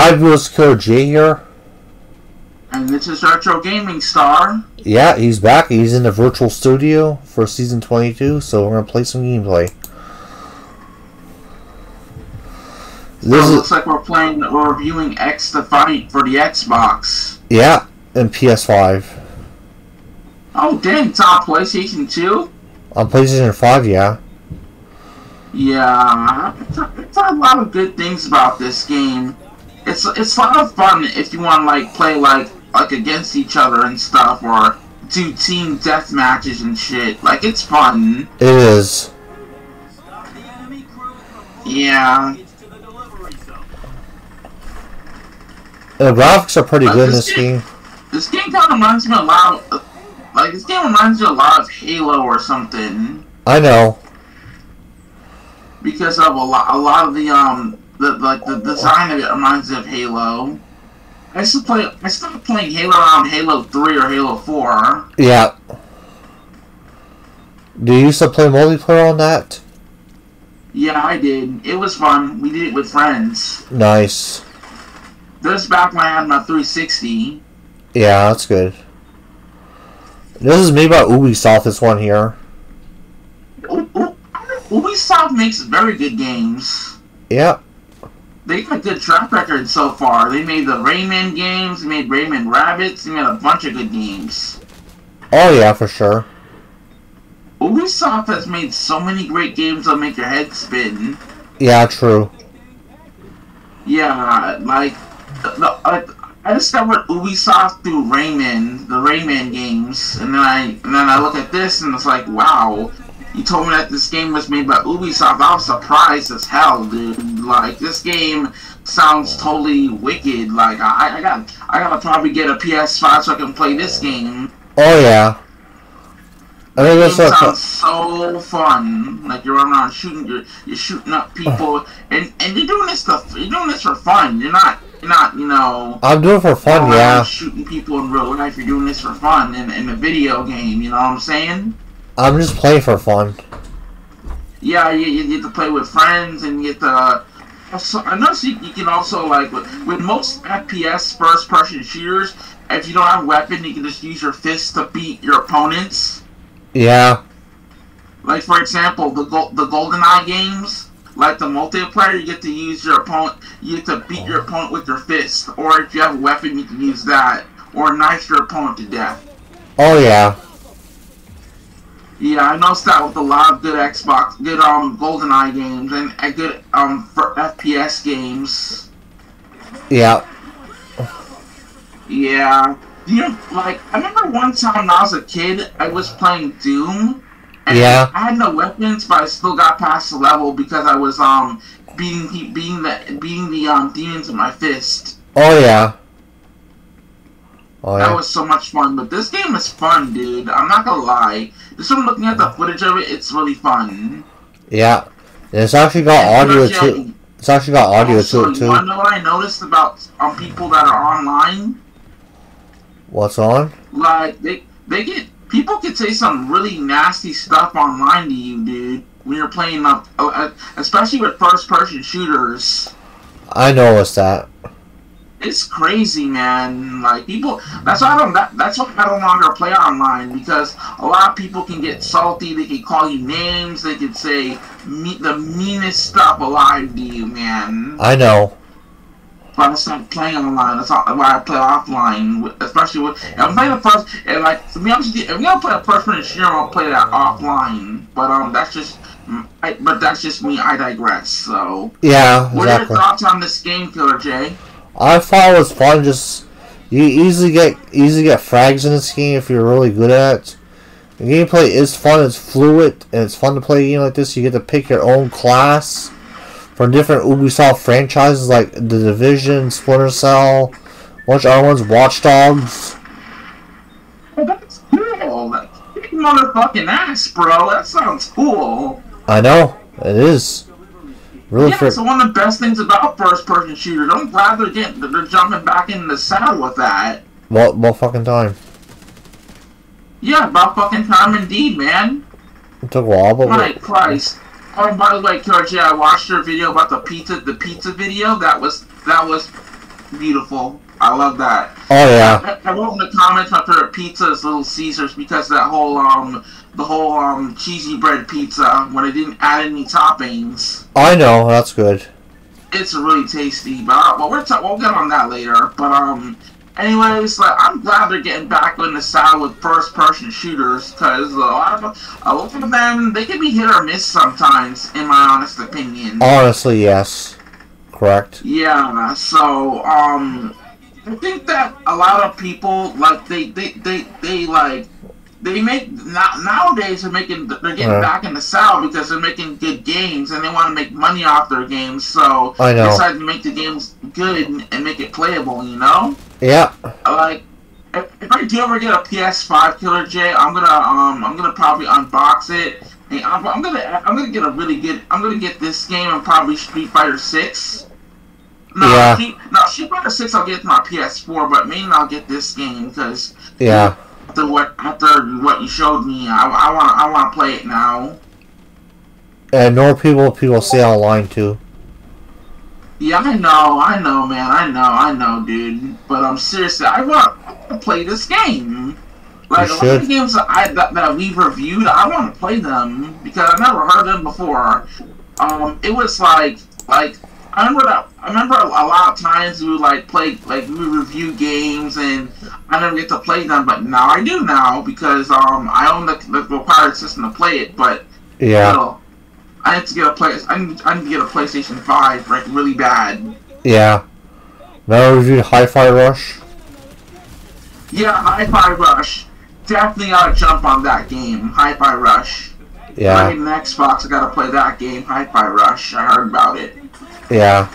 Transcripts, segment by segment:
Hi, viewers, Killer J here. And this is Retro Gaming Star. Yeah, he's back. He's in the virtual studio for season 22, so we're going to play some gameplay. This oh, looks like we're playing, we're reviewing X Defiant for the Xbox. Yeah, and PS5. Oh, dang, it's on PlayStation 2? On PlayStation 5, yeah. Yeah, it's a, it's a lot of good things about this game. It's it's a lot of fun if you want to like play like like against each other and stuff, or do team death matches and shit. Like it's fun. It is. Yeah. The graphics are pretty good this in this game, game. This game kind of reminds me a lot of, like, this game reminds me a lot of Halo or something. I know. Because of a lot, a lot of the, um, the, like, the design of it reminds me of Halo. I used to play, I started playing Halo around Halo 3 or Halo 4. Yeah. Do you used to play multiplayer on that? Yeah, I did. It was fun. We did it with friends. Nice. This back when I had my 360. Yeah, that's good. This is made by Ubisoft, this one here. Ubisoft makes very good games. Yeah. They got a good track record so far. They made the Rayman games, they made Rayman Rabbids, they made a bunch of good games. Oh yeah, for sure. Ubisoft has made so many great games that make your head spin. Yeah, true. Yeah, like the, uh, I discovered Ubisoft through Rayman, the Rayman games, and then I and then I look at this and it's like, wow. You told me that this game was made by Ubisoft. I was surprised as hell, dude. Like this game sounds totally wicked. Like I, I got, I gotta probably get a PS5 so I can play this game. Oh yeah. I think that's sounds so fun. Like you're running around shooting, you're you're shooting up people, and and you're doing this stuff. You're doing this for fun. You're not you're not, you know. I'm doing it for fun, yeah. Shooting people in real life. You're doing this for fun in, in a video game. You know what I'm saying? I'm just playing for fun. Yeah, you, you get to play with friends and you get to. Uh, also, I know you, you can also like with, with most FPS first-person shooters, if you don't have a weapon, you can just use your fists to beat your opponents. Yeah. Like for example, the the GoldenEye games like the multiplayer, you get to use your opponent, you get to beat your opponent with your fist, or if you have a weapon, you can use that, or knife your opponent to death. Oh yeah. Yeah, I noticed that with a lot of good Xbox, good um GoldenEye games and a good um for FPS games. Yeah. Yeah. You know, like I remember one time when I was a kid, I was playing Doom and yeah. I had no weapons, but I still got past the level because I was um beating beating the beating the um demons with my fist. Oh yeah. Oh, yeah. That was so much fun. But this game is fun, dude. I'm not gonna lie. Just from looking at the footage of it, it's really fun. Yeah. It's actually got and audio too. It's actually got audio also, to it too. You know what I noticed about um people that are online? What's on? Like they they get people can say some really nasty stuff online to you, dude. When you're playing up, uh, especially with first-person shooters. I know what's that. It's crazy, man. Like people, that's why I don't. That, that's why I no longer play online because a lot of people can get salty. They can call you names. They can say me, the meanest stuff alive to you, man. I know. But I stopped playing online. That's why I play offline, especially with. I'm playing the first, and like to be honest if I'm gonna play a first-person shooter, I'll play that offline. But um, that's just. I, but that's just me. I digress. So. Yeah. Exactly. What are your thoughts on this game, Killer J? I thought it was fun. Just you easily get easily get frags in this game if you're really good at it. The gameplay is fun. It's fluid, and it's fun to play a game like this. You get to pick your own class from different Ubisoft franchises like The Division, Splinter Cell, bunch of other ones, Watch Dogs. Oh, that's cool. That's motherfucking ass, bro. That sounds cool. I know. It is. Really yeah, so one of the best things about first-person shooters. I'm glad they're getting they're jumping back in the saddle with that. What? What fucking time? Yeah, about fucking time indeed, man. It took a while, but my Christ. Oh, by the way, Killer I watched your video about the pizza, the pizza video. That was that was beautiful. I love that. Oh yeah. I, I wrote in the comments my favorite pizza is Little Caesars because that whole um the whole um cheesy bread pizza when it didn't add any toppings. I know that's good. It's really tasty, but uh, well, we're ta- we'll get on that later. But um, anyways, like I'm glad they're getting back in the style with first-person shooters because a lot of a lot of them they can be hit or miss sometimes, in my honest opinion. Honestly, yes. Correct. Yeah, so um I think that a lot of people like they they they, they like they make now nowadays they're making they're getting Right. back in the south because they're making good games and they want to make money off their games so I know. they decide to make the games good and, and make it playable you know Yeah. like if, if I do ever get a PS5 Killer J I'm gonna um I'm gonna probably unbox it and I'm, I'm gonna I'm gonna get a really good I'm gonna get this game and probably Street Fighter Six. No, Yeah. Street, no, Street Six I'll get my PS4, but mainly I'll get this game because Yeah. after what after what you showed me, I, I want I want to play it now. And more people people see online too. Yeah, I know, I know, man, I know, I know, dude. But I'm seriously, I want to play this game. Like a lot of games that, I, that, that we've reviewed, I want to play them because I've never heard them before. Um, it was like, like I remember that. I remember a lot of times we would like play, like we review games, and I never get to play them. But now I do now because um I own the, the required system to play it. But Yeah. I need to get a play. I need, I need to get a PlayStation Five like really bad. Yeah. Now reviewed Hi-Fi Rush. Yeah, Hi-Fi Rush. Definitely gotta jump on that game, Hi-Fi Rush. When I Yeah. get an Xbox, I gotta play that game, Hi-Fi Rush. I heard about it. Yeah.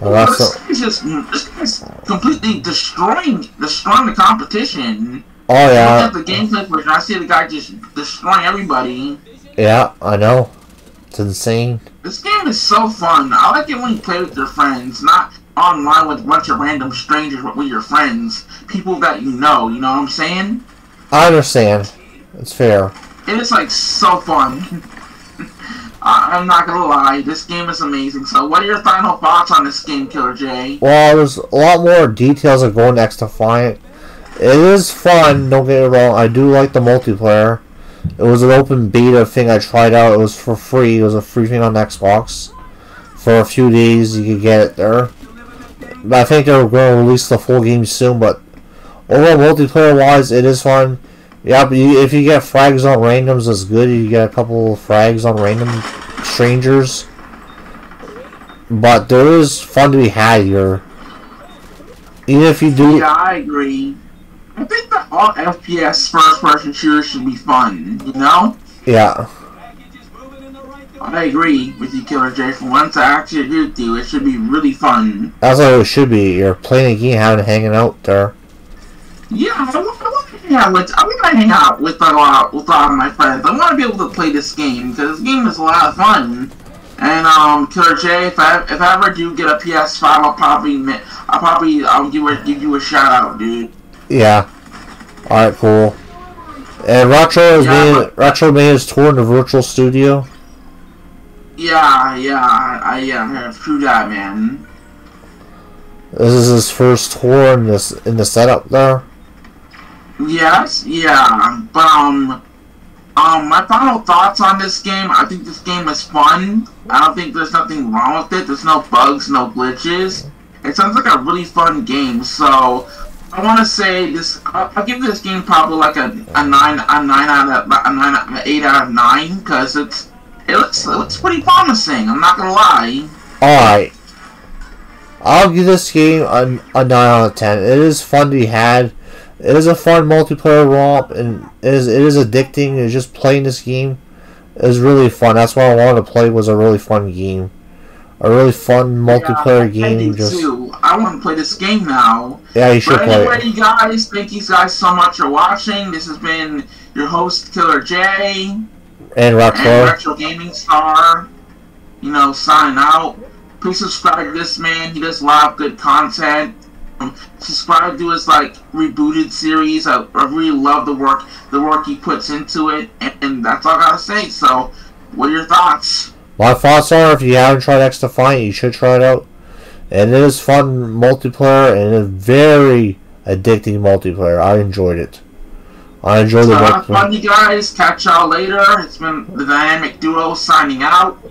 Well, that's this guy's just this guy's completely destroying destroying the competition. oh yeah. Look at the gameplay version. I see the guy just destroying everybody. Yeah, I know. It's insane. This game is so fun. I like it when you play with your friends, not online with a bunch of random strangers, but with your friends, people that you know. You know what I'm saying? I understand. It's fair. It is like so fun. I- I'm not gonna lie, this game is amazing. So, what are your final thoughts on this game, Killer J? Well, there's a lot more details that go next to Defiant. It is fun, don't get me wrong. I do like the multiplayer. It was an open beta thing I tried out. It was for free. It was a free thing on Xbox. For a few days, you could get it there. But I think they're going to release the full game soon. But overall, multiplayer wise, it is fun. Yeah, but you, if you get frags on randoms, it's good. You get a couple frags on random strangers. But there is fun to be had here. Even if you do, Yeah, I agree. I think that all FPS first-person shooters should be fun. You know? yeah, I agree with you, Killer J. For once, I actually agree with you. It should be really fun. that's how it should be. You're playing a game, having hanging out there. Yeah, I want, I want to hang out with. I want to hang out with a lot with a lot of my friends. I want to be able to play this game because this game is a lot of fun. And um, Killer J, if I if I ever do get a PS5, I'll probably I'll probably I'll give it, give you a shout out, dude. Yeah. Alright, cool. And Retro has Yeah, made Retro made his tour in the virtual studio. Yeah, yeah, I, I yeah, true that, man. This is his first tour in this in the setup there. Yes, yeah, but um, um, my final thoughts on this game. I think this game is fun. I don't think there's nothing wrong with it. There's no bugs, no glitches. It sounds like a really fun game. So I want to say this. I'll, I'll give this game probably like a, a nine, a nine out of a nine, an eight out of nine because it's it looks it looks pretty promising. I'm not gonna lie. Alright. I'll give this game a, a 9 out of 10. It is fun to be had. It is a fun multiplayer romp, and it is, it is addicting. It's just playing this game is really fun. That's why I wanted to play was a really fun game. A really fun multiplayer yeah, I game. Just too. I want to play this game now. Yeah, you should But play anyway, it. guys, thank you guys so much for watching. This has been your host, Killer J, And and Retro. Retro Gaming Star. You know, signing out. Please subscribe to this man. He does a lot of good content. Subscribe to his like rebooted series. I, I really love the work the work he puts into it, and, and that's all I gotta say. So, what are your thoughts? My thoughts are if you haven't tried X Defiant, you should try it out. and it is fun multiplayer and is very addicting multiplayer. I enjoyed it. I enjoyed So the have multiplayer. fun, you guys. Catch y'all later. It's been the Dynamic Duo signing out.